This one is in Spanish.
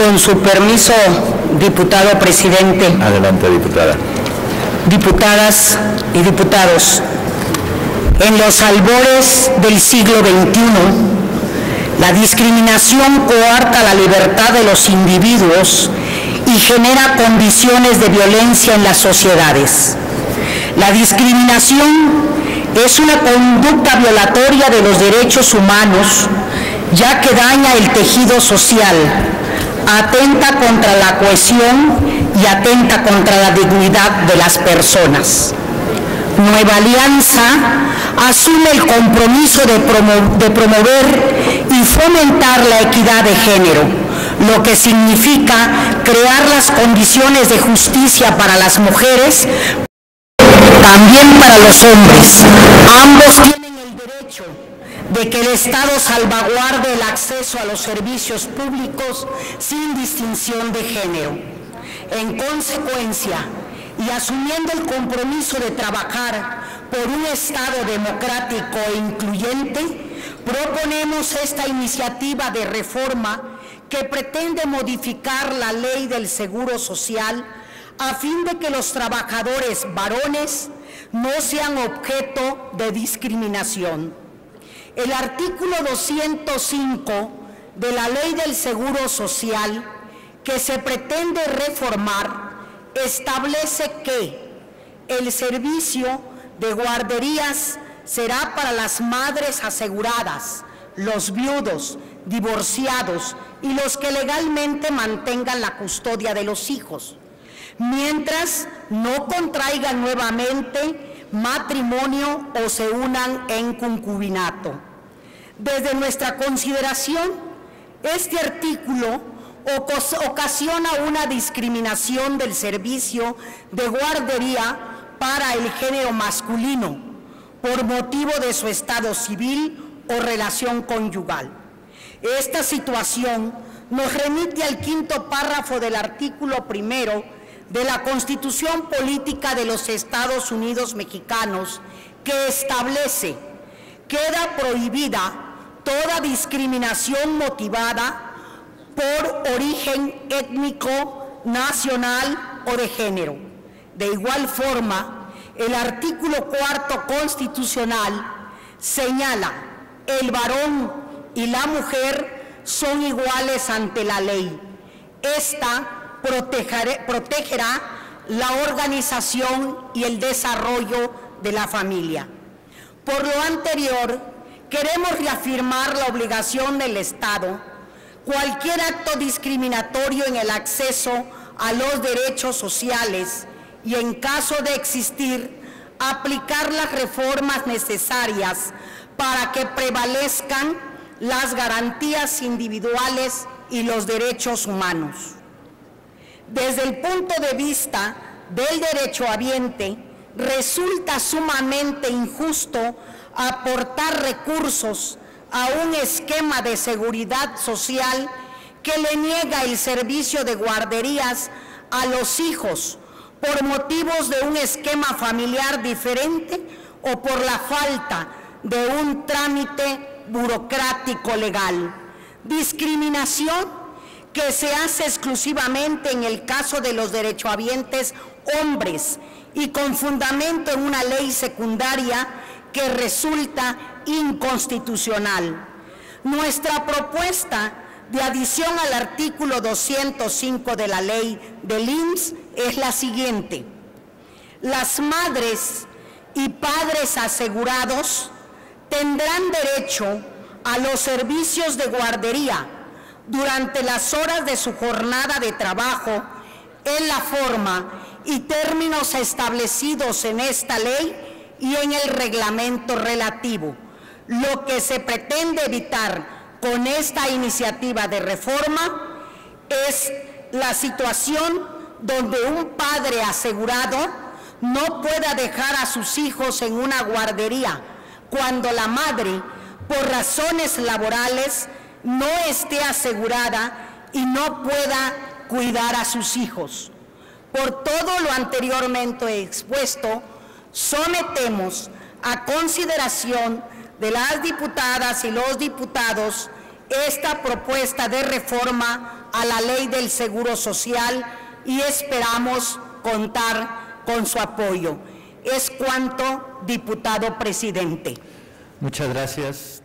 Con su permiso, diputado presidente, Adelante, diputada. diputadas y diputados, en los albores del siglo XXI, la discriminación coarta la libertad de los individuos y genera condiciones de violencia en las sociedades. La discriminación es una conducta violatoria de los derechos humanos, ya que daña el tejido social, atenta contra la cohesión y atenta contra la dignidad de las personas. Nueva Alianza asume el compromiso de, promo- de promover y fomentar la equidad de género, lo que significa crear las condiciones de justicia para las mujeres, también para los hombres. Ambos tienen el derecho de que el Estado salvaguarde el acceso a los servicios públicos sin distinción de género. En consecuencia, y asumiendo el compromiso de trabajar por un Estado democrático e incluyente, proponemos esta iniciativa de reforma que pretende modificar la ley del Seguro Social a fin de que los trabajadores varones no sean objeto de discriminación. El artículo 205 de la Ley del Seguro Social que se pretende reformar establece que el servicio de guarderías será para las madres aseguradas, los viudos, divorciados y los que legalmente mantengan la custodia de los hijos, mientras no contraigan nuevamente matrimonio o se unan en concubinato. Desde nuestra consideración, este artículo ocasiona una discriminación del servicio de guardería para el género masculino por motivo de su estado civil o relación conyugal. Esta situación nos remite al quinto párrafo del artículo primero de la Constitución Política de los Estados Unidos Mexicanos, que establece, queda prohibida toda discriminación motivada por origen étnico, nacional o de género. De igual forma, el artículo cuarto constitucional señala el varón y la mujer son iguales ante la ley. Esta protegerá, la organización y el desarrollo de la familia. Por lo anterior, queremos reafirmar la obligación del Estado, cualquier acto discriminatorio en el acceso a los derechos sociales y en caso de existir, aplicar las reformas necesarias para que prevalezcan las garantías individuales y los derechos humanos. Desde el punto de vista del derecho habiente, resulta sumamente injusto aportar recursos a un esquema de seguridad social que le niega el servicio de guarderías a los hijos por motivos de un esquema familiar diferente o por la falta de un trámite burocrático legal. Discriminación que se hace exclusivamente en el caso de los derechohabientes hombres y con fundamento en una ley secundaria que resulta inconstitucional. Nuestra propuesta de adición al artículo 205 de la ley del IMSS es la siguiente. Las madres y padres asegurados tendrán derecho a los servicios de guardería durante las horas de su jornada de trabajo en la forma y términos establecidos en esta ley y en el reglamento relativo. Lo que se pretende evitar con esta iniciativa de reforma es la situación donde un padre asegurado no pueda dejar a sus hijos en una guardería cuando la madre, por razones laborales, no esté asegurada y no pueda cuidar a sus hijos. Por todo lo anteriormente expuesto, sometemos a consideración de las diputadas y los diputados esta propuesta de reforma a la ley del Seguro Social y esperamos contar con su apoyo. Es cuanto, diputado presidente. Muchas gracias,